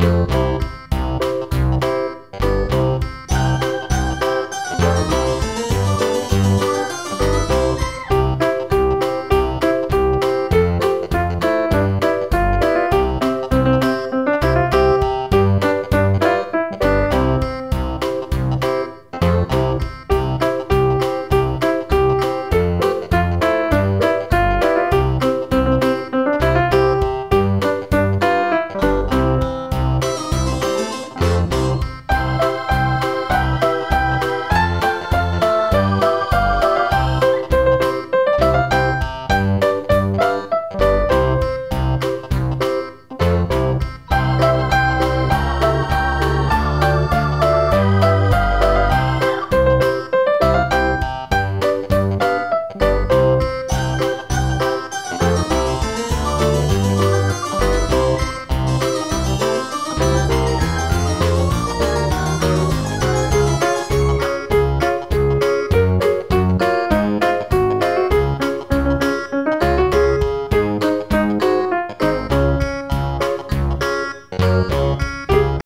Música Música